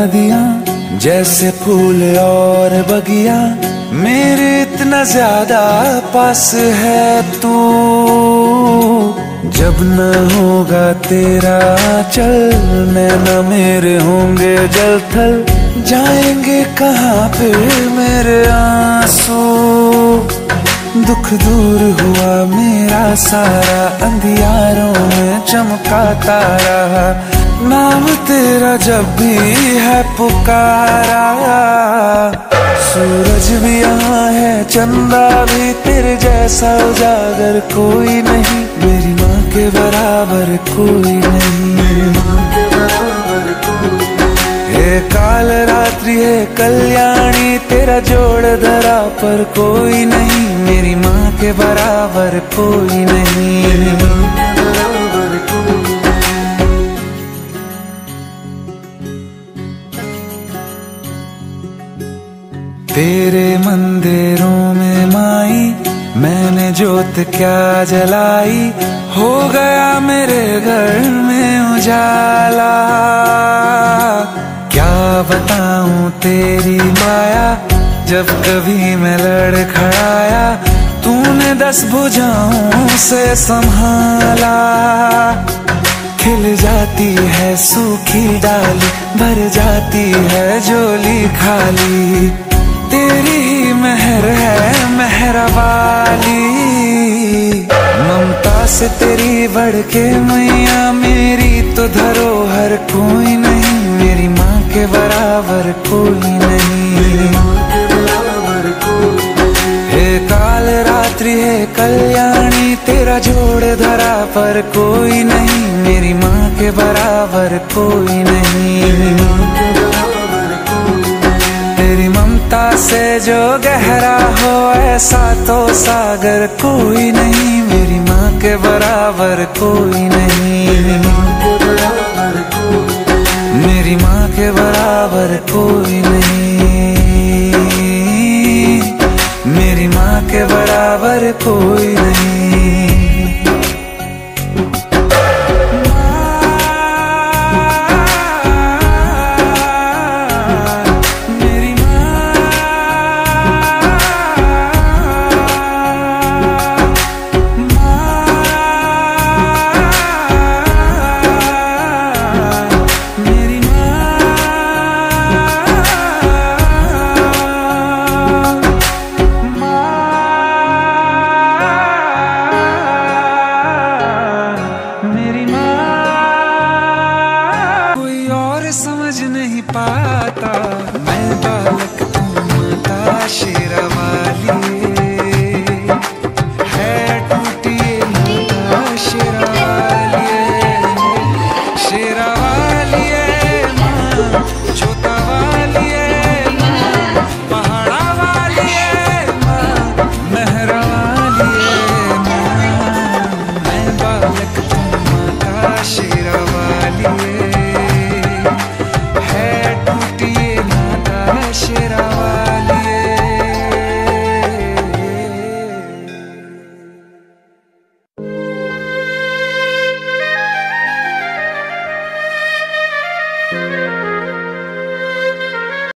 नदियाँ, जैसे फूल और बगिया, मेरे इतना ज़्यादा पास है तू। जब न होगा तेरा चल, मैं न मेरे होंगे जल थल, जाएँगे कहाँ पे मेरे आँसू? दुख दूर हुआ मेरा सारा, अंधियारों में चमका तारा नाम तेरा जब भी है पुकारा, सूरज भी यहाँ है, चंदा भी तेरे जैसा उजागर कोई नहीं। मेरी माँ के बराबर कोई नहीं। माँ काल रात्रि, है कल्याणी, तेरा जोड़ धरा पर कोई नहीं। मेरी माँ के बराबर कोई नहीं। मंदिरों में माई, मैंने जोत क्या जलाई? हो गया मेरे घर में उजाला। क्या बताऊँ तेरी माया, जब कभी मैं लड़ खड़ाया, तूने दस भुजाओं से संभाला। खिल जाती है सूखी डाली भर जाती है झोली खाली। मेहर है, मेहरा वाली। ममता से तेरी बढ़ के मैया मेरी तो धरोहर कोई नहीं। मेरी माँ के बराबर कोई नहीं। हे काल रात्रि, है कल्याणी, तेरा जोड़ धरा पर कोई नहीं। मेरी माँ के बराबर कोई नहीं। से जो गहरा हो, ऐसा तो सागर कोई नहीं। मेरी माँ के बराबर कोई नहीं। मेरी माँ के बराबर कोई नहीं। मेरी माँ के बराबर कोई नहीं